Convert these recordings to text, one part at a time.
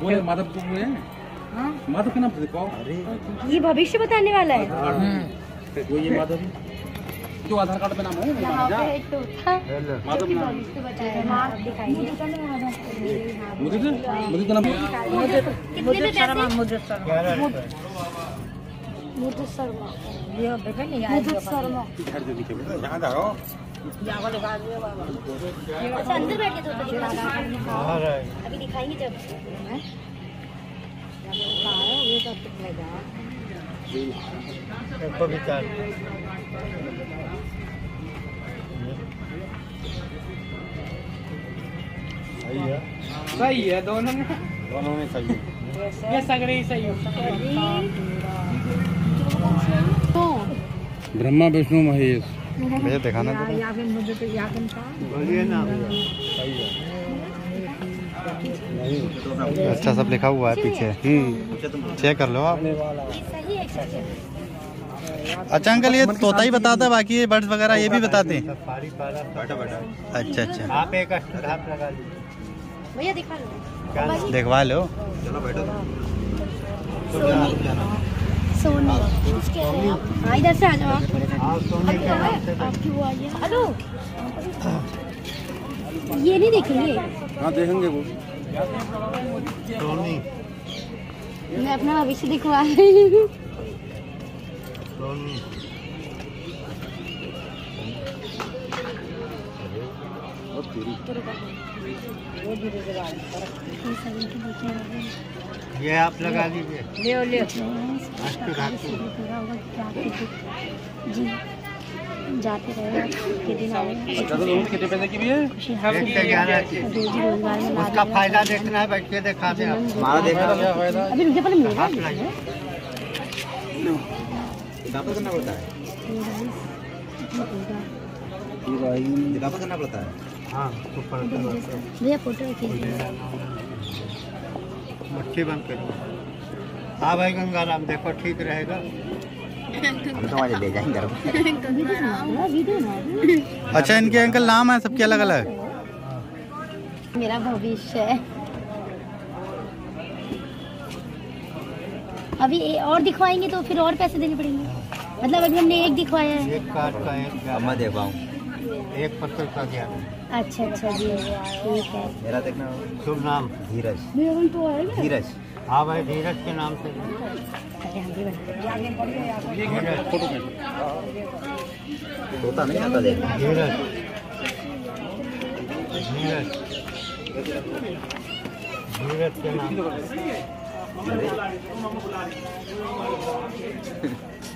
बोले माधव को हुए हैं। हाँ? माधव के नाम से दिखाओ। ये भविष्य बताने वाला है। वो ये माधव। ही। जो आधार कार्ड पे नाम है यहाँ पे एक तो था माधव नाम। मुझे मुझे का नाम कितने में शर्मा मुझे शर्मा। मुझे शर्मा। ये बेटा नहीं मुझे शर्मा। अच्छा अंदर बैठ के तो अभी दिखाएँगे जब। ये तो दिखाएगा सही है। दोनों में। दोनों में सही है। ये सगड़े ही सही हो। ब्रह्मा विष्णु महेश। भैया दिखाना तो या फिर मुझे तो या था अच्छा सब लिखा हुआ है पीछे। चेक कर लो आप। अच्छा अंकल ये तोता ही बताता है बाकी ये बर्ड्स वगैरह ये भी बताते हैं। अच्छा अच्छा। आप एक अष्टधाप लगा लीजिए। भैया दिखा लो देखवा लो सोनी हाँ इधर से आ जाओ आपकी वो आई है हेलो ये नहीं देखेंगे हाँ देखेंगे वो सोनी मैं अपना भविष्य दिखवा रही हूँ। ये आप लगा लीजिए ले ले जी जाते रहे के दिन आए। अच्छा तो दोनों कितने पैसे की भी है। रोजी रोज़गार में उसका फ़ायदा देखना है बैठ के दिखा दे हमारा देखा क्या फ़ायदा। अभी रुके पहले मिलेगा हाथ करना पड़ता है। करना पड़ता है। भैया फ़ोटो बंद करिए हाँ भाई गंगाराम देखो ठीक रहेगा। हम तो ले जाएँगे अच्छा इनके अंकल नाम है सबके अलग अलग? मेरा भविष्य है। अभी और दिखवाएँगे तो फिर और पैसे देने पड़ेंगे। मतलब अभी हमने एक दिखवाया है। एक कार्ड का एक। मैं देख पाऊँ एक पत्र का ग्यारह अच्छा अच्छा जी। ठीक है। मेरा देखना शुभ नाम? धीरज। तो धीरज। हाँ भाई धीरज के नाम से। तोता नहीं आता देखना धीरज। धीरज। धीरज के नाम।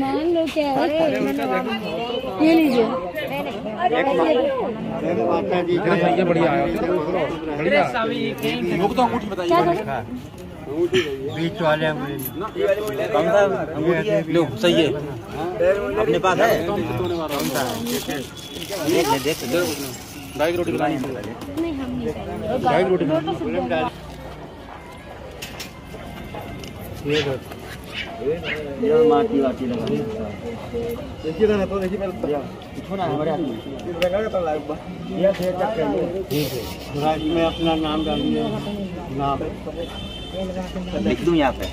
मान लो क्या है? ये लीजिए। बढ़िया है। तो क्या करें? बीच वाले कौन सा लो सही है। अपने पास है। देख रोटी बनानी है रोटी में अपना नाम नाम लिख दूँ यहाँ पे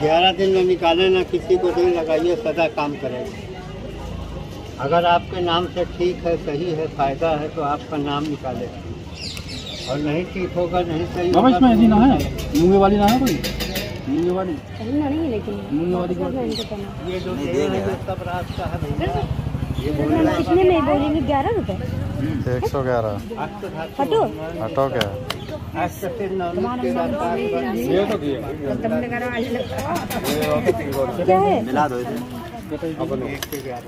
ग्यारह दिन में निकाले ना किसी को नहीं लगाइए, सदा काम करेगा। अगर आपके नाम से ठीक है, सही है, फ़ायदा है तो आपका नाम निकाले। और नहीं ठीक होगा नहीं सही बाबा इसमें ऐसी तो ना है? मूँगे वाली ना है कोई? मूँगे वाली? नहीं लेकिन। मूँगे वाली सब इनको करना ये जो हैं सब है भैया कितने में बोलेंगे? ग्यारह रुपए? एक सौ ग्यारह। हटो। हटो क्या? के तो क्या है?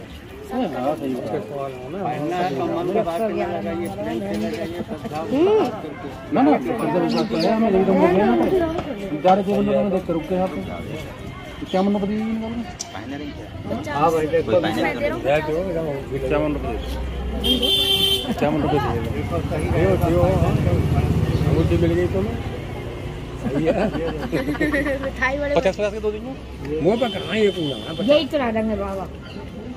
ग्यारह तो ना ना तो हमें एकदम बोल रहे हैं ना जा रहे थे बंदे देख कर रुक के यहाँ पे क्या मन हाँ भाई देखो मैं दे रहा हूँ क्या मन रुपए क्या मन रुपए देखो सही रहेगा मुझे मिल गई तो पचास। पचास के दो दिन मुँह पे कहाँ ये पूरा यही तो ला देंगे बाबा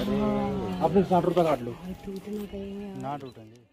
अपने साठ रुपये काट लो। टूटना ना टूटेंगे।